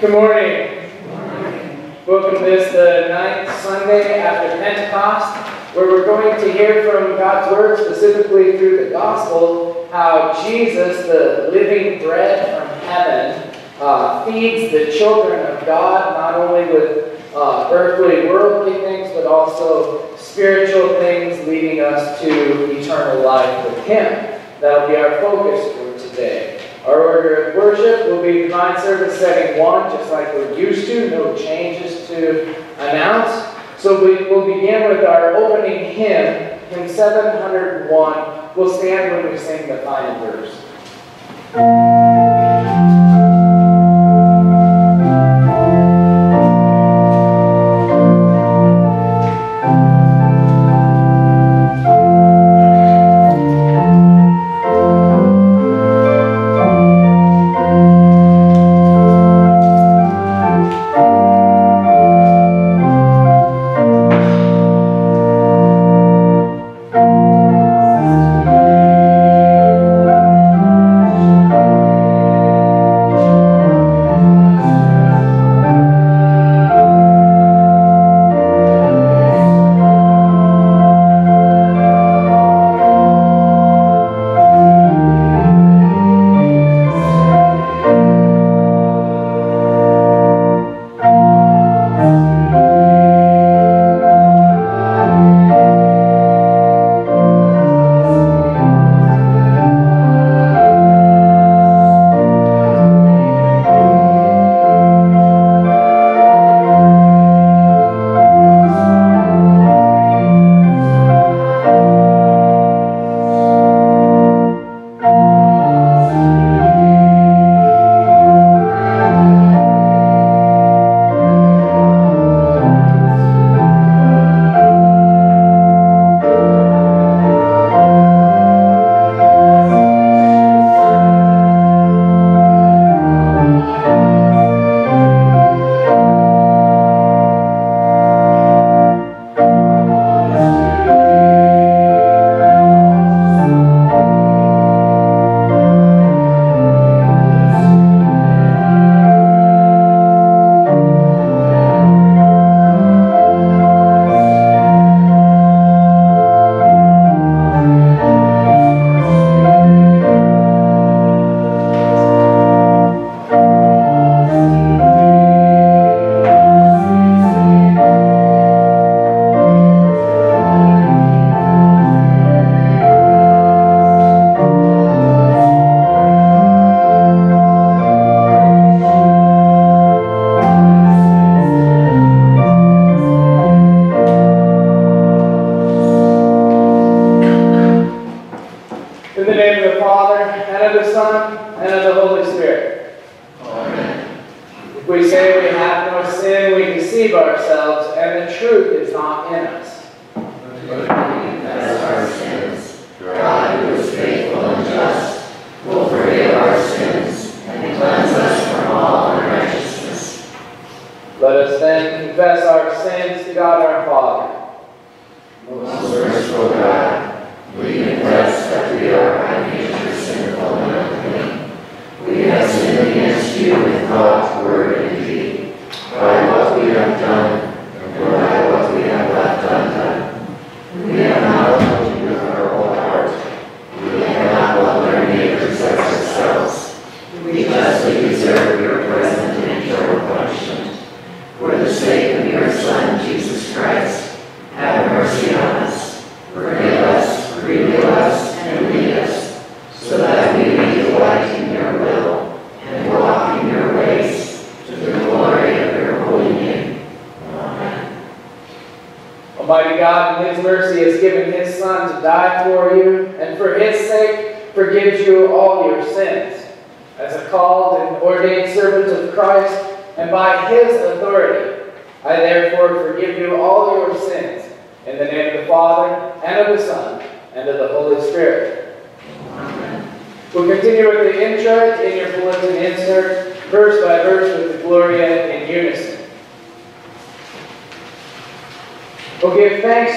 Good morning. Good morning. Welcome to this, uh, the ninth Sunday after Pentecost, where we're going to hear from God's Word, specifically through the Gospel, how Jesus, the living bread from heaven, uh, feeds the children of God, not only with uh, earthly, worldly things, but also spiritual things leading us to eternal life with Him. That'll be our focus for today. Our order of worship will be divine service setting one, just like we're used to, no changes to announce. So we will begin with our opening hymn, hymn 701. We'll stand when we sing the final verse.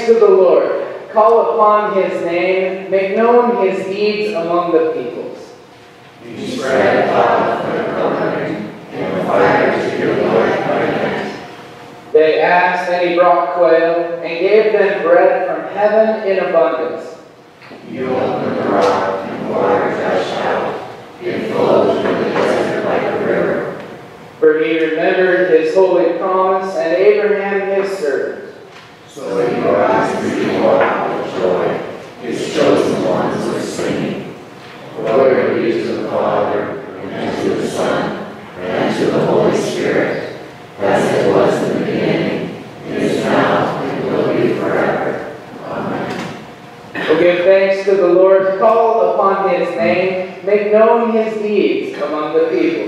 to the Lord. Call upon his name. Make known his deeds among the peoples. You spread cloud for your covering, and fire to your Lord They asked, and he brought quail, and gave them bread from heaven in abundance. You opened the rock, and water gushed out. It flowed through the desert like a river. For he remembered his holy promise, and Abraham his servant. So known his chosen ones are singing. Glory be to the Father and to the Son and to the Holy Spirit. As it was in the beginning, is now, and will be forever. Amen. We give thanks to the Lord. Call upon His name may know his deeds among the peoples.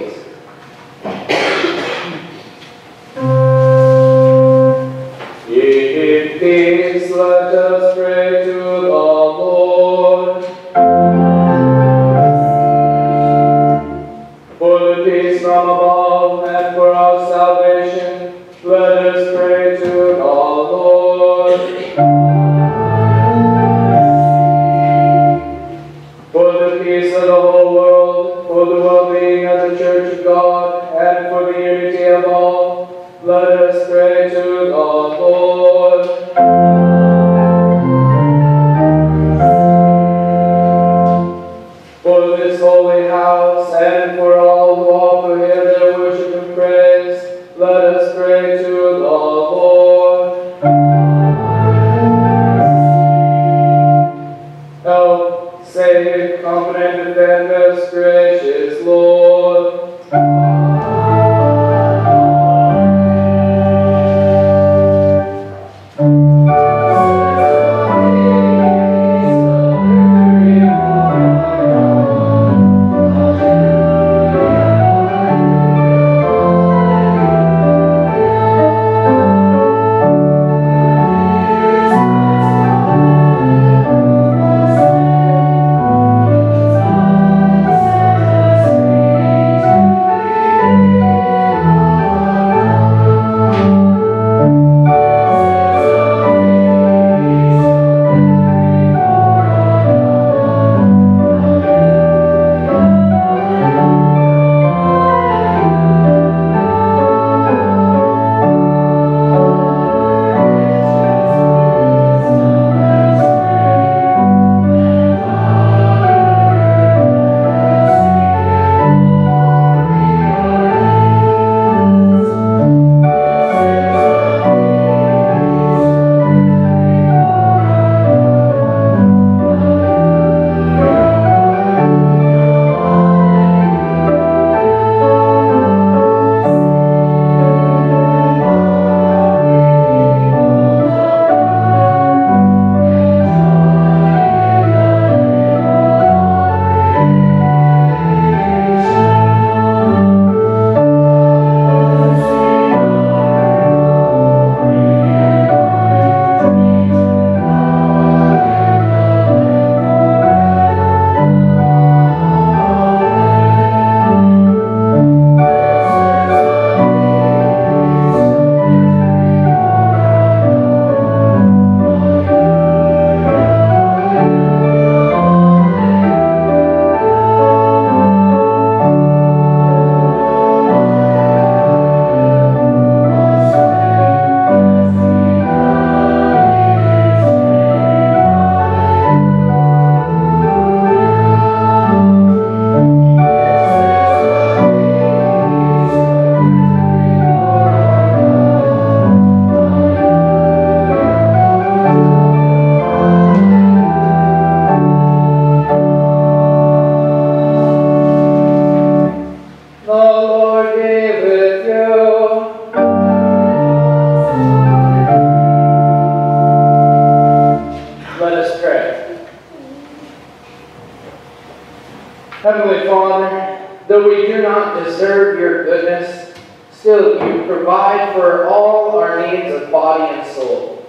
Deserve your goodness, still you provide for all our needs of body and soul.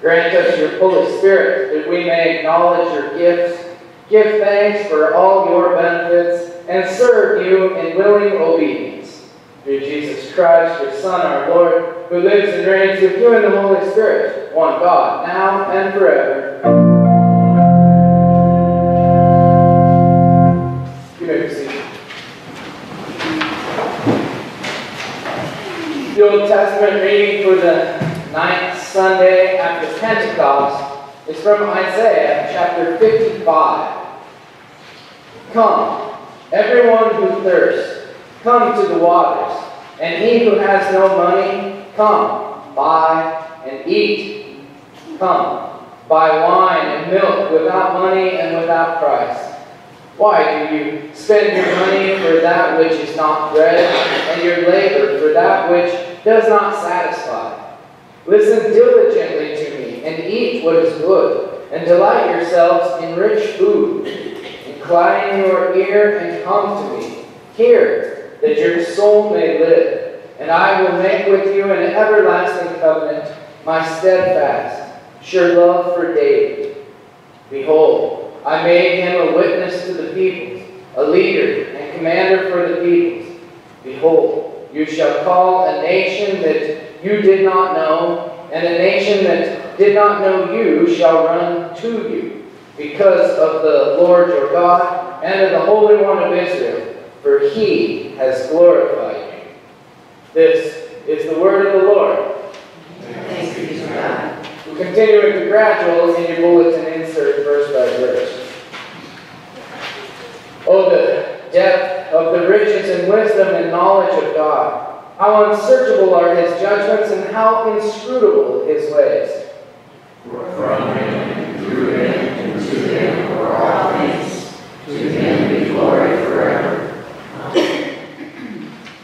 Grant us your Holy Spirit that we may acknowledge your gifts, give thanks for all your benefits, and serve you in willing obedience. Through Jesus Christ, your Son, our Lord, who lives and reigns with you in the Holy Spirit, one God, now and forever. The Old Testament reading for the ninth Sunday after Pentecost is from Isaiah chapter 55. Come, everyone who thirsts, come to the waters, and he who has no money, come, buy and eat. Come, buy wine and milk without money and without price. Why do you spend your money for that which is not bread, and your labor for that which does not satisfy? Listen diligently to me, and eat what is good, and delight yourselves in rich food. Incline your ear and come to me. Hear, that your soul may live, and I will make with you an everlasting covenant, my steadfast, sure love for David. Behold, I made him a witness to the peoples, a leader and commander for the peoples. Behold, you shall call a nation that you did not know, and a nation that did not know you shall run to you, because of the Lord your God and of the Holy One of Israel, for he has glorified you. This is the word of the Lord. Thanks be to God. We'll continue with the gradual in your bulletin insert verse by verse. Oh, the depth of the riches and wisdom and knowledge of God. How unsearchable are his judgments and how inscrutable his ways. From him, through him, to him are all things. To him be glory forever.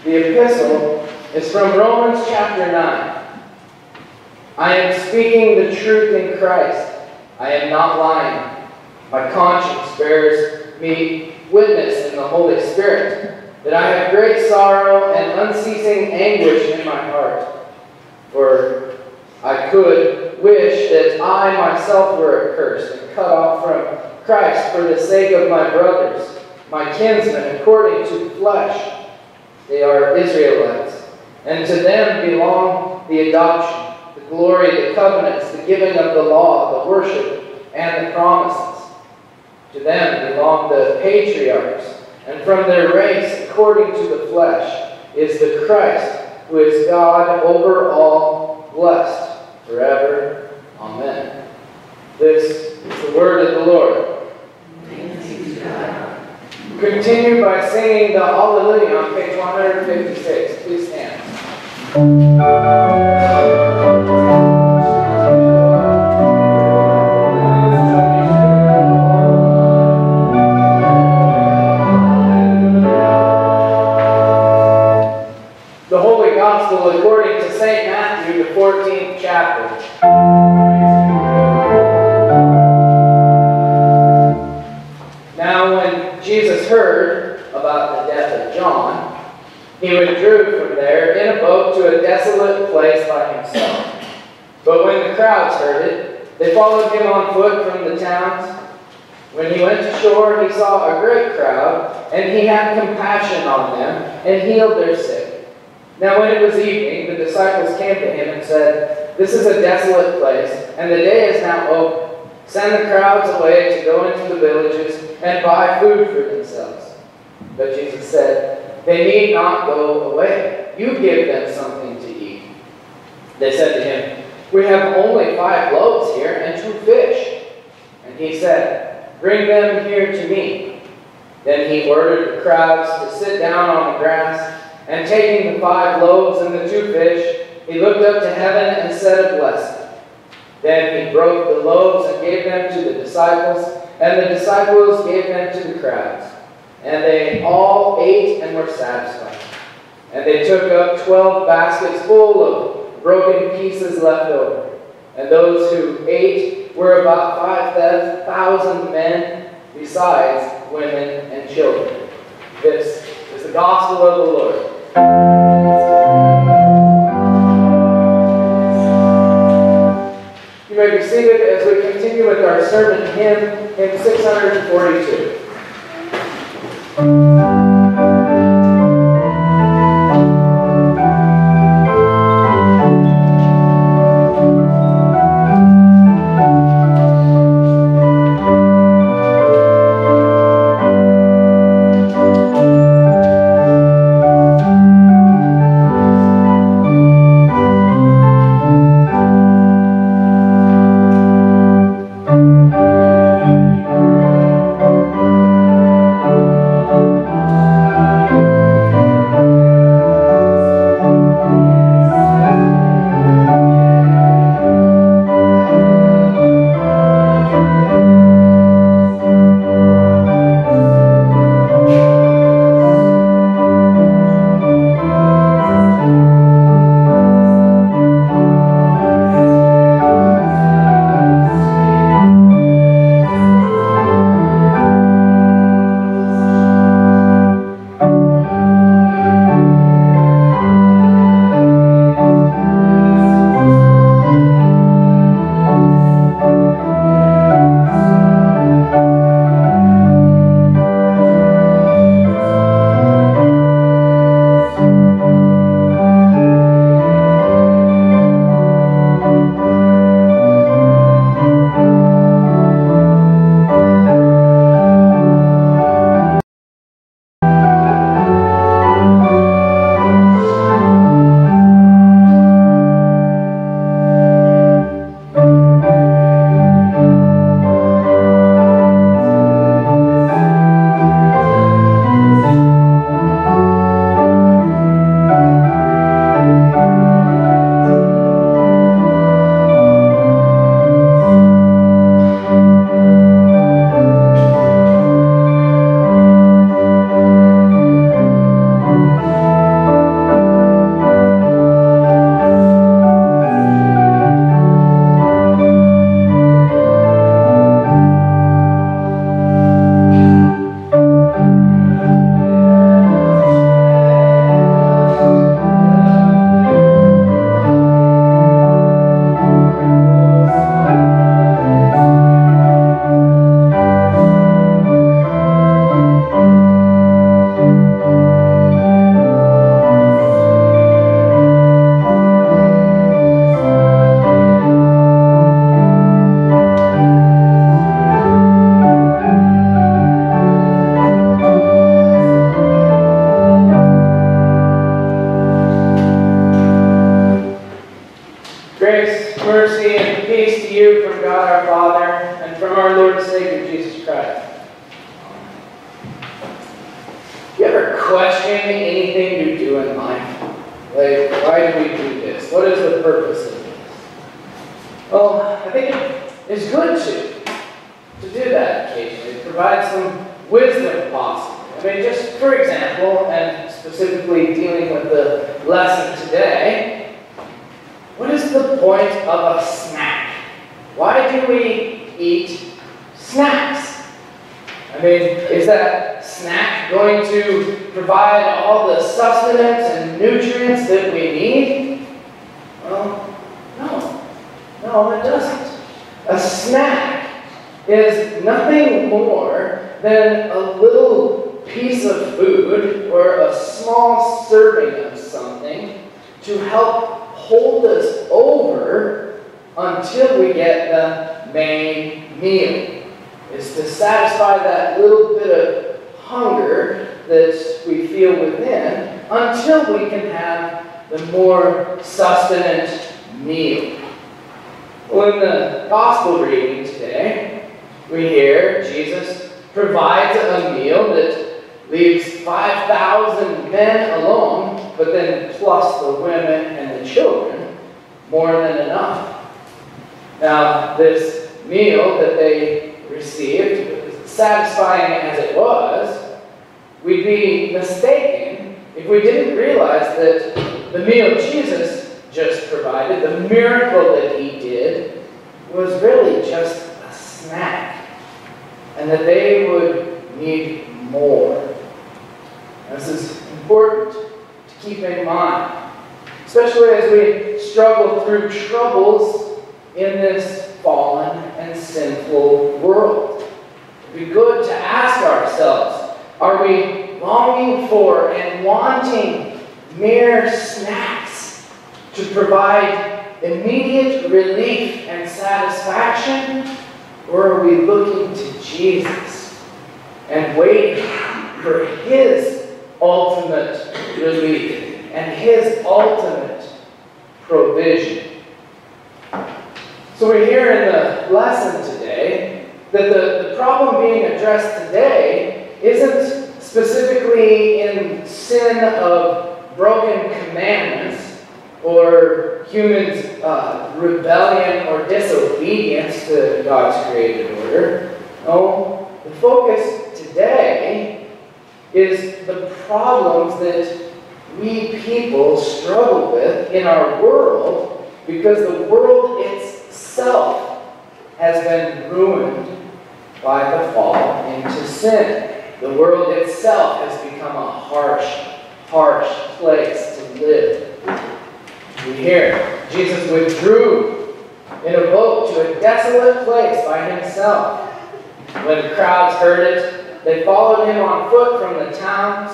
The epistle is from Romans chapter 9. I am speaking the truth in Christ. I am not lying. My conscience bears me witness in the Holy Spirit that I have great sorrow and unceasing anguish in my heart. For I could wish that I myself were accursed and cut off from Christ for the sake of my brothers, my kinsmen according to the flesh. They are Israelites, and to them belong the adoption, the glory, the covenants, the giving of the law, the worship, and the promises. To them belong the patriarchs, and from their race, according to the flesh, is the Christ, who is God over all, blessed forever. Amen. This is the word of the Lord. Continue by singing the Hallelujah on page 156. Please stand. 14th chapter. Now, when Jesus heard about the death of John, he withdrew from there in a boat to a desolate place by himself. But when the crowds heard it, they followed him on foot from the towns. When he went ashore, he saw a great crowd, and he had compassion on them and healed their sick. Now, when it was evening, the disciples came to him and said, This is a desolate place, and the day is now over. Send the crowds away to go into the villages and buy food for themselves. But Jesus said, They need not go away. You give them something to eat. They said to him, We have only five loaves here and two fish. And he said, Bring them here to me. Then he ordered the crowds to sit down on the grass, and taking the five loaves and the two fish, he looked up to heaven and said a blessing. Then he broke the loaves and gave them to the disciples, and the disciples gave them to the crowds. And they all ate and were satisfied. And they took up twelve baskets full of broken pieces left over. And those who ate were about five thousand men, besides women and children. This is the gospel of the Lord. May be seated as we continue with our sermon hymn, hymn 642. Have the more sustenance meal. Well, in the gospel reading today, we hear Jesus provides a meal that leaves 5,000 men alone, but then plus the women and the children, more than enough. Now, this meal that they received, satisfying as it was, we'd be mistaken if we didn't realize that the meal Jesus just provided, the miracle that he did, was really just a snack. And that they would need more. This is important to keep in mind, especially as we struggle through troubles in this fallen and sinful world. It'd be good to ask ourselves are we longing for and wanting mere snacks to provide immediate relief and satisfaction? Or are we looking to Jesus and waiting for His ultimate relief and His ultimate provision. So we hear in the lesson today that the, the problem being addressed today isn't specifically in sin of broken commandments or humans' uh, rebellion or disobedience to God's created order. No, the focus today is the problems that we people struggle with in our world because the world itself has been ruined by the fall into sin. The world itself has become a harsh, harsh place to live. We hear Jesus withdrew in a boat to a desolate place by himself. When the crowds heard it, they followed him on foot from the towns.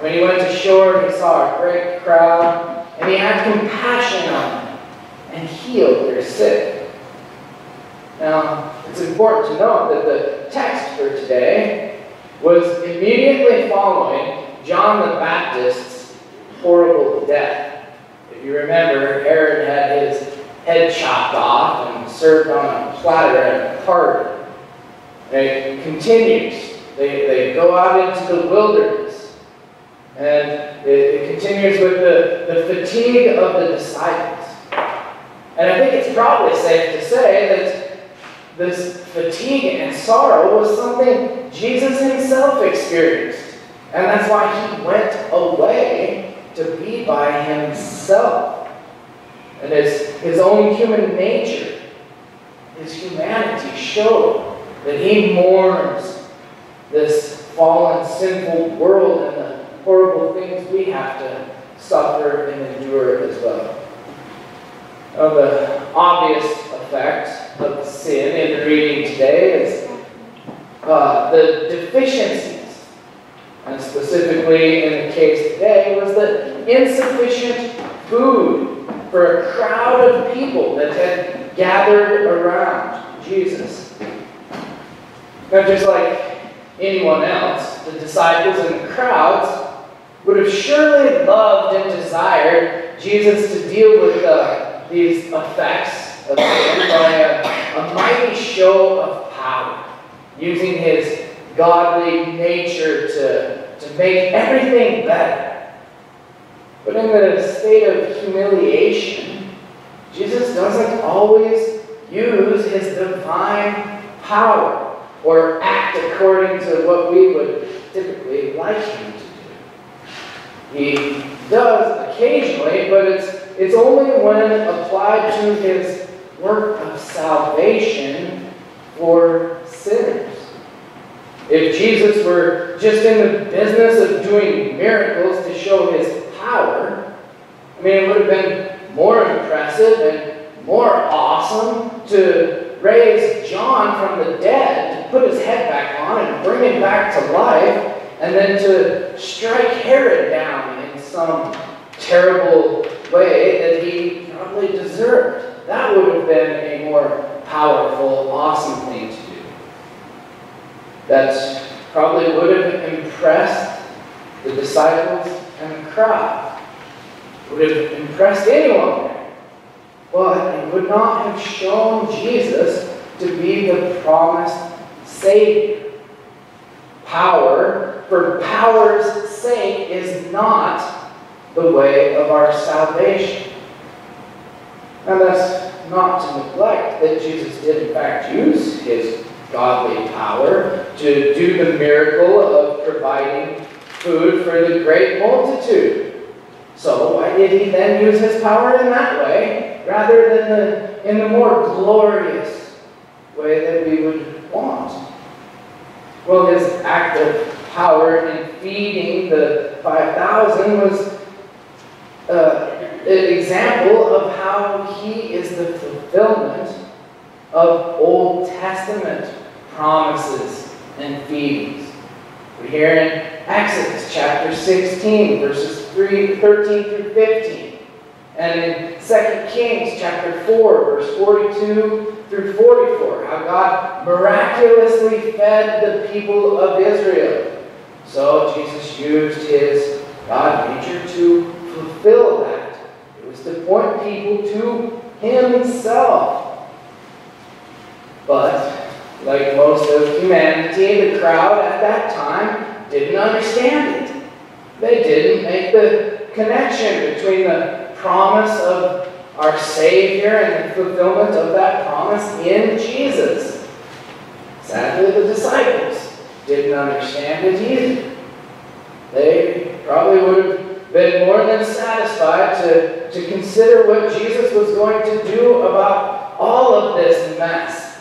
When he went to shore, he saw a great crowd, and he had compassion on them and healed their sick. Now, it's important to note that the text for today was immediately following John the Baptist's horrible death. If you remember, Herod had his head chopped off and served on a platter at a party. And it continues they, they go out into the wilderness. And it, it continues with the, the fatigue of the disciples. And I think it's probably safe to say that this fatigue and sorrow was something Jesus himself experienced. And that's why he went away to be by himself. And his, his own human nature, his humanity showed that he mourns this fallen, sinful world and the horrible things we have to suffer and endure as well. Now, the obvious effect of sin in the reading today is uh, the deficiencies. And specifically in the case today was the insufficient food for a crowd of people that had gathered around Jesus. Now, just like anyone else, the disciples and the crowds would have surely loved and desired Jesus to deal with the these effects of sin by a, a mighty show of power, using his godly nature to, to make everything better. But in the state of humiliation, Jesus doesn't always use his divine power or act according to what we would typically like him to do. He does occasionally, but it's, it's only when applied to his work of salvation for sinners. If Jesus were just in the business of doing miracles to show his power, I mean, it would have been more impressive and more awesome to raise John from the dead, to put his head back on and bring him back to life, and then to strike Herod down in some terrible way that he probably deserved. That would have been a more powerful, awesome thing to do. That probably would have impressed the disciples and the crowd. Would have impressed anyone there. But it would not have shown Jesus to be the promised Savior. Power, for power's sake, is not the way of our salvation. And that's not to neglect that Jesus did, in fact, use his godly power to do the miracle of providing food for the great multitude. So, why did he then use his power in that way rather than the, in the more glorious way that we would want? Well, his act of power in feeding the 5,000 was uh, example of how he is the fulfillment of Old Testament promises and feedings. We hear in Exodus chapter 16, verses 3, 13 through 15. And in 2 Kings chapter 4, verse 42 through 44, how God miraculously fed the people of Israel. So Jesus used his God nature to fulfill that. To point people to himself. But, like most of humanity, the crowd at that time didn't understand it. They didn't make the connection between the promise of our Savior and the fulfillment of that promise in Jesus. Sadly, the disciples didn't understand it either. They probably would have been more than satisfied to, to consider what Jesus was going to do about all of this mess,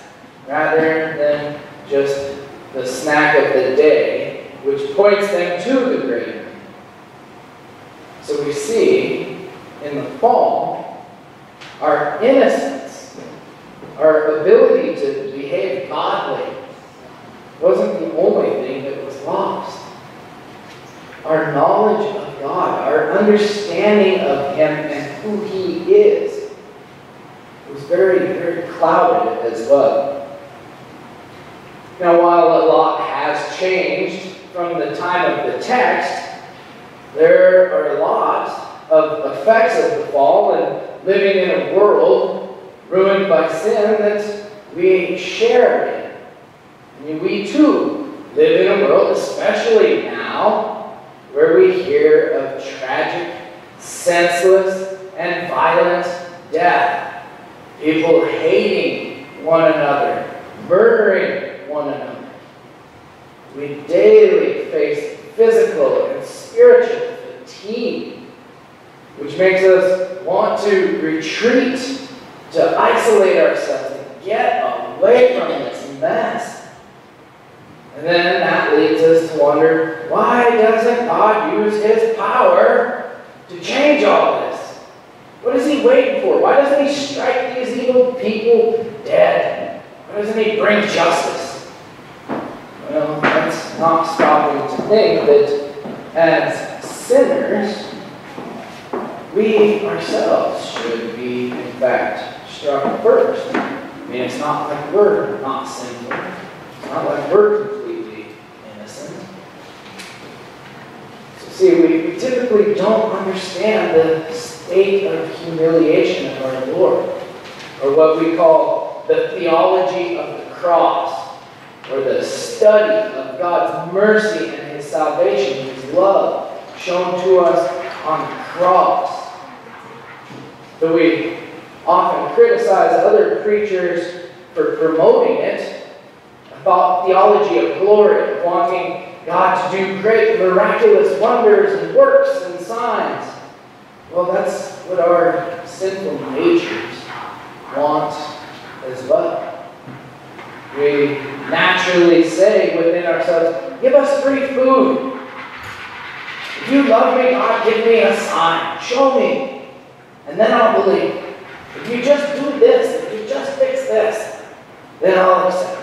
rather than just the snack of the day, which points them to the great. So we see in the fall our innocence, our ability to behave godly, wasn't the only thing that was lost. Our knowledge of God, our understanding of Him and who He is, was very, very clouded as well. Now, while a lot has changed from the time of the text, there are a lot of effects of the fall and living in a world ruined by sin that we share in. I mean, we too live in a world, especially now, where we hear of tragic, senseless, and violent death. People hating one another, murdering one another. We daily face physical and spiritual fatigue, which makes us want to retreat, to isolate ourselves, to get away from this mess. And then that leads us to wonder why doesn't God use His power to change all this? What is He waiting for? Why doesn't He strike these evil people dead? Why doesn't He bring justice? Well, that's not stopping to think that as sinners, we ourselves should be, in fact, struck first. I mean, it's not like we're not sinful. It's not like we're see, we, typically don't understand the state of humiliation of our Lord, or what we call the theology of the cross, or the study of God's mercy and His salvation, His love shown to us on the cross. Though we often criticize other preachers for promoting it, about theology of glory, wanting God to do great miraculous wonders and works and signs. Well, that's what our sinful natures want as well. We naturally say within ourselves, give us free food. If you love me, God, give me a sign. Show me. And then I'll believe. If you just do this, if you just fix this, then I'll accept.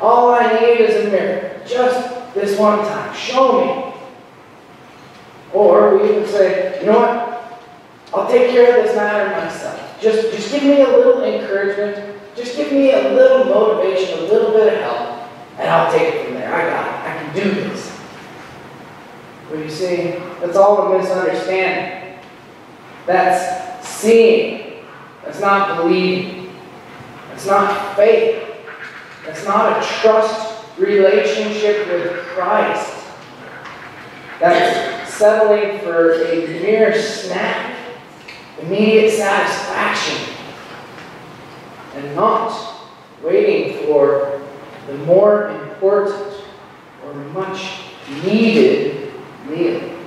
All I need is a miracle. Just this one time. Show me. Or we even say, you know what? I'll take care of this matter myself. Just, just give me a little encouragement. Just give me a little motivation, a little bit of help, and I'll take it from there. I got it. I can do this. But you see, that's all a misunderstanding. That's seeing. That's not believing. That's not faith. That's not a trust relationship with Christ. That's settling for a mere snack, immediate satisfaction, and not waiting for the more important or much needed meal.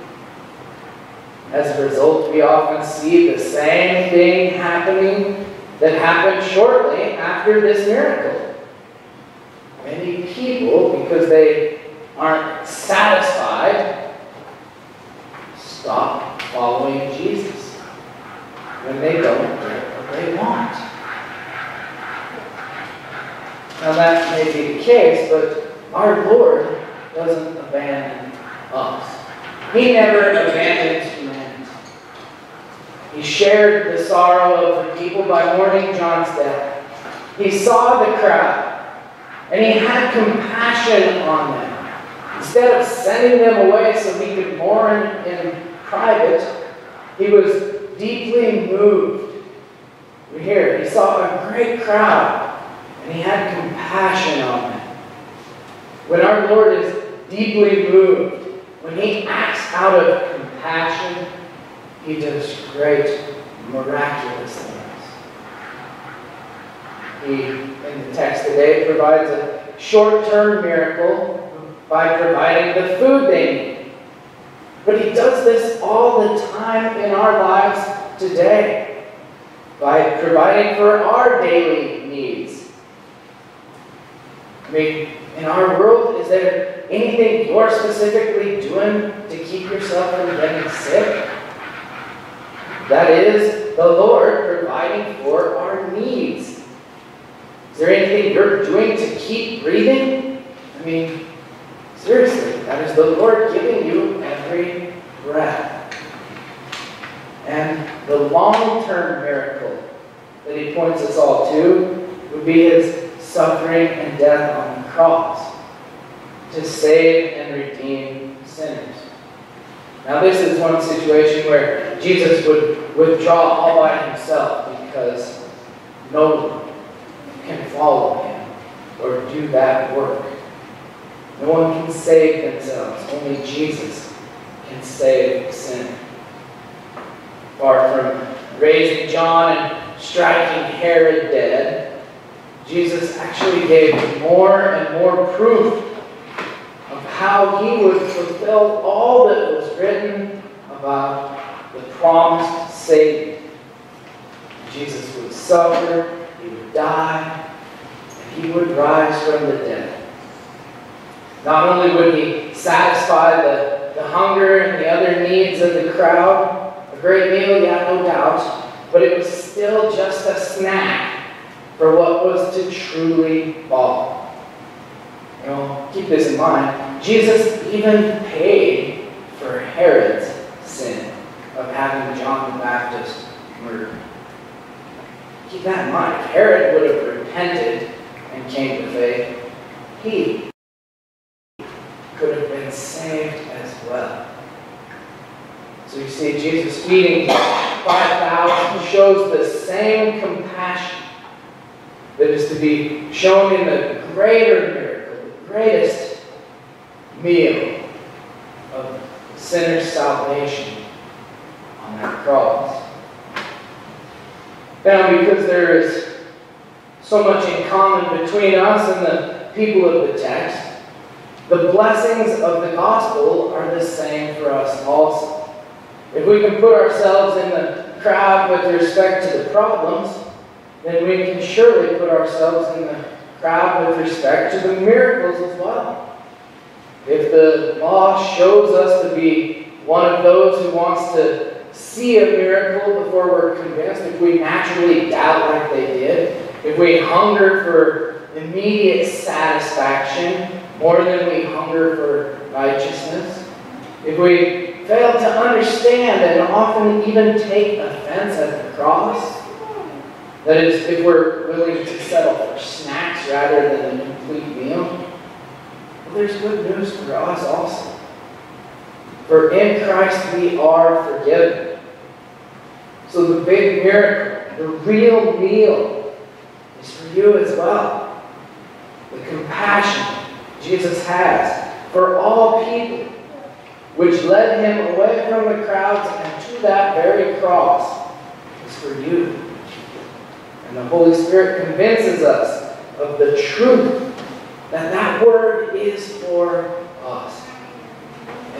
As a result, we often see the same thing happening that happened shortly after this miracle. Many people, because they aren't satisfied, stop following Jesus when they don't get what they want. Now that may be the case, but our Lord doesn't abandon us. He never abandoned humanity. He shared the sorrow of the people by mourning John's death. He saw the crowd and he had compassion on them. Instead of sending them away so he could mourn in private, he was deeply moved. We hear he saw a great crowd and he had compassion on them. When our Lord is deeply moved, when he acts out of compassion, he does great, miraculous things. He, in the text today, provides a short-term miracle by providing the food they need. But he does this all the time in our lives today by providing for our daily needs. I mean, in our world, is there anything you're specifically doing to keep yourself from getting sick? That is the Lord providing for our needs. Is there anything you're doing to keep breathing? I mean, seriously, that is the Lord giving you every breath. And the long term miracle that He points us all to would be His suffering and death on the cross to save and redeem sinners. Now, this is one situation where Jesus would withdraw all by himself because no one can follow him or do that work. No one can save themselves. Only Jesus can save sin. Far from raising John and striking Herod dead, Jesus actually gave more and more proof of how he would fulfill all that was written about the promised Savior. Jesus would suffer die, and he would rise from the dead. Not only would he satisfy the, the hunger and the other needs of the crowd, a great meal, yeah, no doubt, but it was still just a snack for what was to truly follow. You know, keep this in mind. Jesus even paid for Herod's sin of having John the Baptist murdered. Keep that in mind. Herod would have repented and came to faith, he could have been saved as well. So you see Jesus feeding 5,000 shows the same compassion that is to be shown in the greater miracle, the greatest meal of sinner's salvation on that cross. Now, because there is so much in common between us and the people of the text, the blessings of the gospel are the same for us also. If we can put ourselves in the crowd with respect to the problems, then we can surely put ourselves in the crowd with respect to the miracles as well. If the law shows us to be one of those who wants to see a miracle before we're convinced, if we naturally doubt like they did, if we hunger for immediate satisfaction more than we hunger for righteousness, if we fail to understand and often even take offense at the cross, that is, if we're willing to settle for snacks rather than a complete meal, well, there's good news for us also. For in Christ we are forgiven. So the big miracle, the real meal, is for you as well. The compassion Jesus has for all people, which led him away from the crowds and to that very cross, is for you. And the Holy Spirit convinces us of the truth that that word is for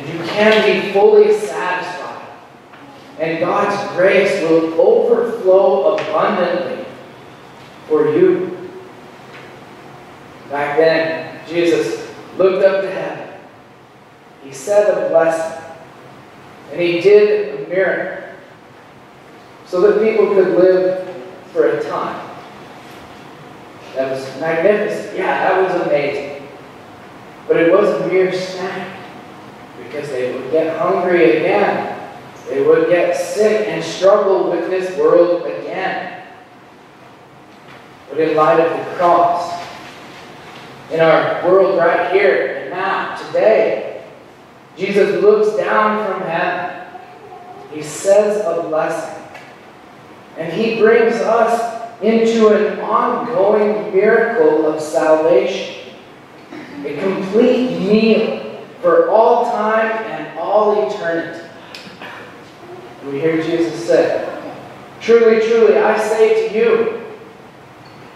you can be fully satisfied. And God's grace will overflow abundantly for you. Back then, Jesus looked up to heaven. He said a blessing. And he did a miracle so that people could live for a time. That was magnificent. Yeah, that was amazing. But it was a mere snack because they would get hungry again. They would get sick and struggle with this world again. But in light of the cross, in our world right here and now, today, Jesus looks down from heaven. He says a blessing. And he brings us into an ongoing miracle of salvation. A complete meal for all time and all eternity. We hear Jesus say, Truly, truly, I say to you,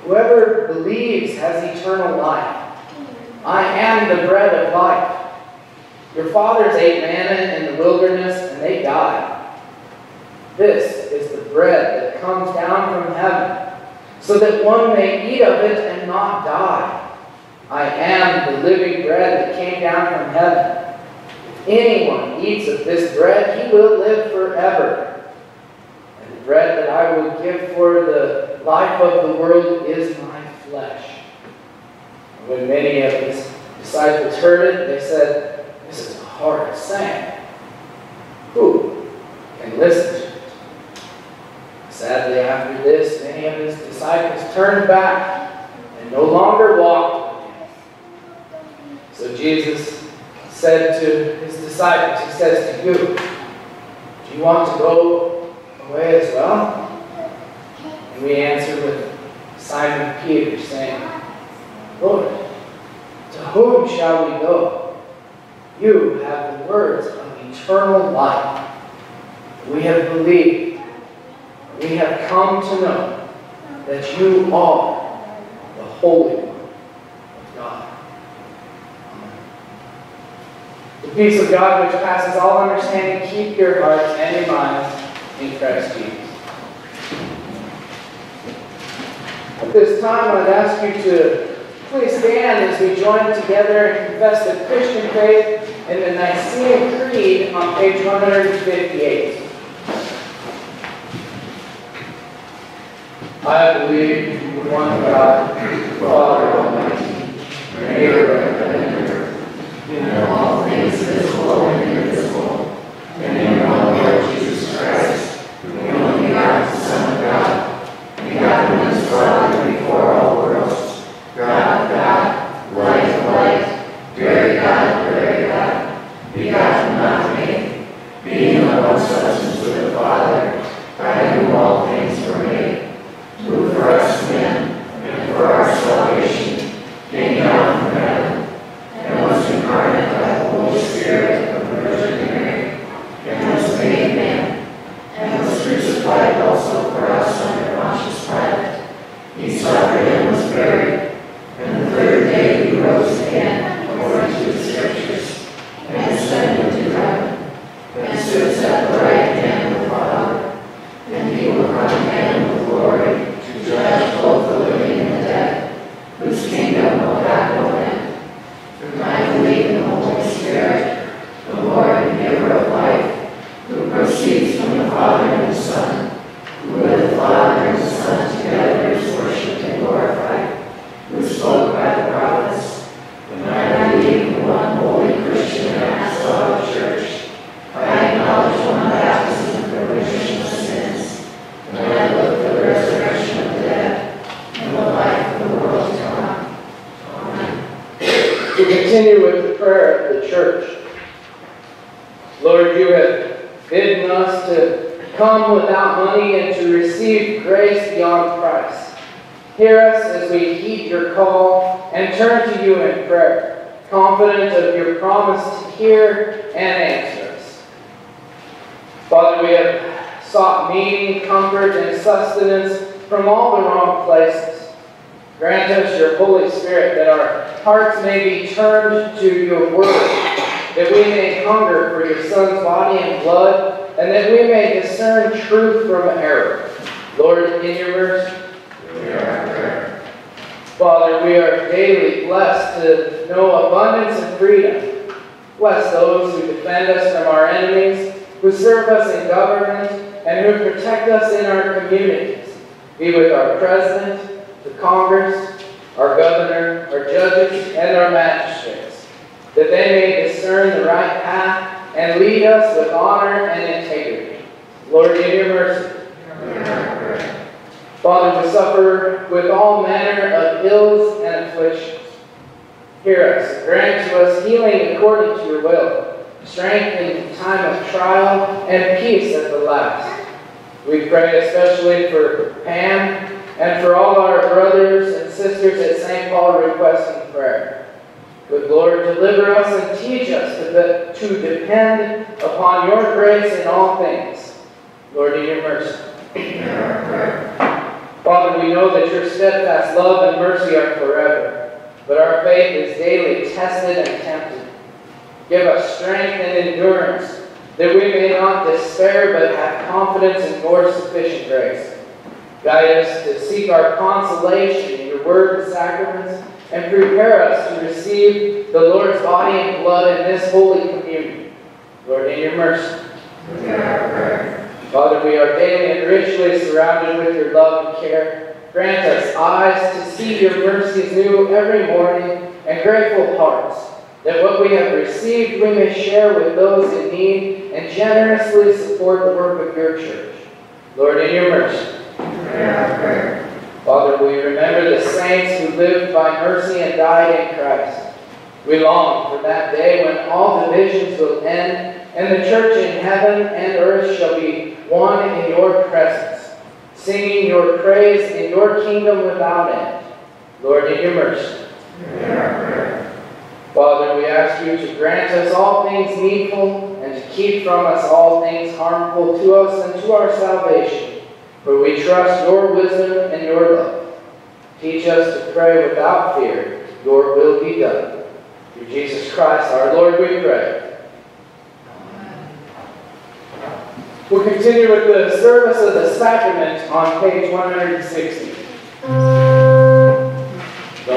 whoever believes has eternal life. I am the bread of life. Your fathers ate manna in the wilderness, and they died. This is the bread that comes down from heaven, so that one may eat of it and not die. I am the living bread that came down from heaven. If anyone eats of this bread, he will live forever. And the bread that I will give for the life of the world is my flesh. And when many of his disciples heard it, they said, This is a hard saying. Who can listen to it? Sadly, after this, many of his disciples turned back and no longer walked. So Jesus said to his disciples, He says to you, Do you want to go away as well? And we answer with Simon Peter saying, Lord, to whom shall we go? You have the words of eternal life. We have believed. We have come to know that you are the Holy One of God. Amen. The peace of God which passes all understanding, keep your hearts and your minds in Christ Jesus. At this time, I'd ask you to please stand as we join together and confess the Christian faith in the Nicene Creed on page 158. I believe in one God, the Father Almighty, maker of in all things visible and invisible, and in governor, our judges, and our magistrates, that they may discern the right path and lead us with honor and integrity. Lord, in your mercy. Father, we suffer with all manner of ills and afflictions. Hear us, grant to us healing according to your will, strength in time of trial, and peace at the last. We pray especially for Pam and for all our brothers sisters at St. Paul requesting prayer. Good Lord, deliver us and teach us to, to depend upon your grace in all things. Lord, in your mercy. Father, we know that your steadfast love and mercy are forever, but our faith is daily tested and tempted. Give us strength and endurance, that we may not despair, but have confidence in your sufficient grace. Guide us to seek our consolation your word and sacraments, and prepare us to receive the Lord's body and blood in this holy communion. Lord, in your mercy. Father, we are daily and richly surrounded with your love and care. Grant us eyes to see your mercies new every morning and grateful hearts, that what we have received we may share with those in need and generously support the work of your church. Lord, in your mercy. Father, we remember the saints who lived by mercy and died in Christ. We long for that day when all divisions will end and the church in heaven and earth shall be one in your presence, singing your praise in your kingdom without end. Lord, in your mercy. Father, we ask you to grant us all things needful and to keep from us all things harmful to us and to our salvation. For we trust your wisdom and your love. Teach us to pray without fear. Your will be done. Through Jesus Christ our Lord we pray. We'll continue with the service of the sacrament on page 160. The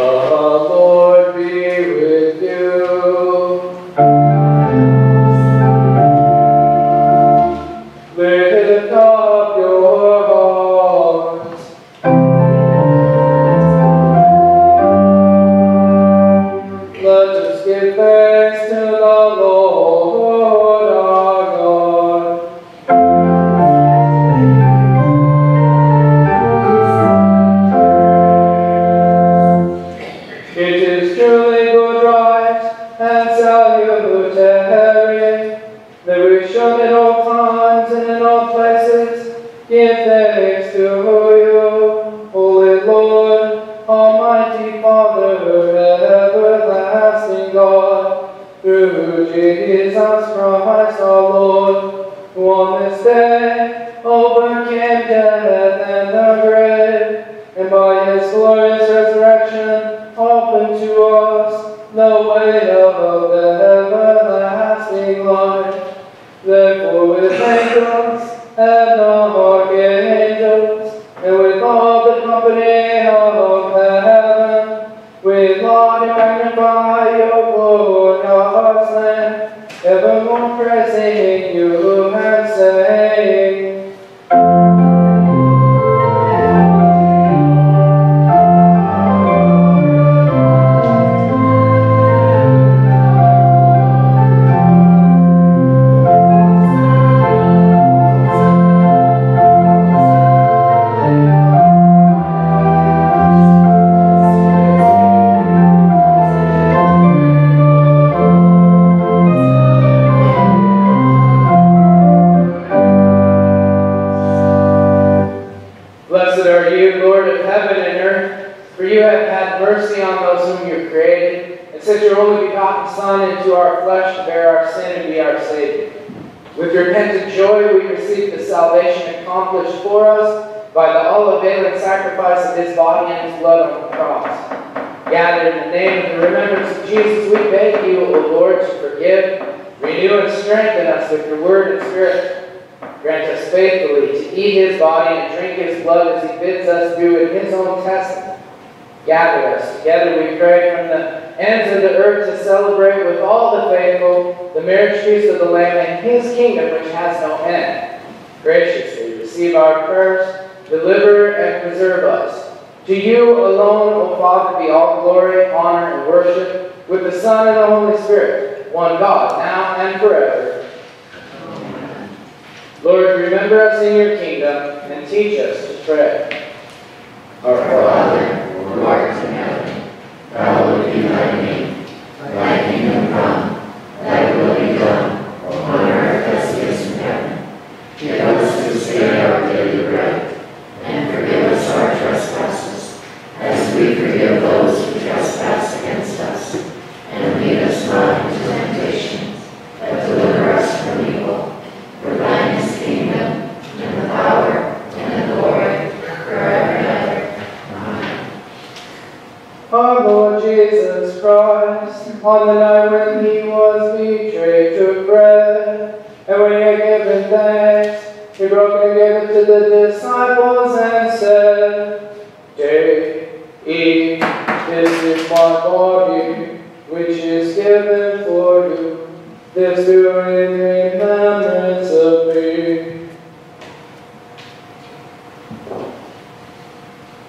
On the night when he was betrayed, took bread, and when he had given thanks, he broke and gave it to the disciples and said, Take, eat, this is my body, which is given for you. This do in remembrance of me.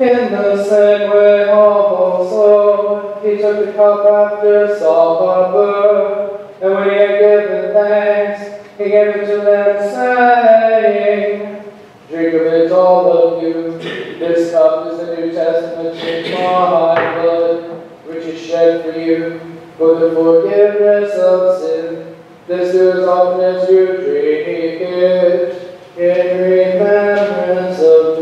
In the same way also, he took the cup after supper, and when he had given thanks, he gave it to them, saying, Drink of it, all of you. This cup is the New Testament in my blood, which is shed for you for the forgiveness of sin. This do as often as you drink it in remembrance of me.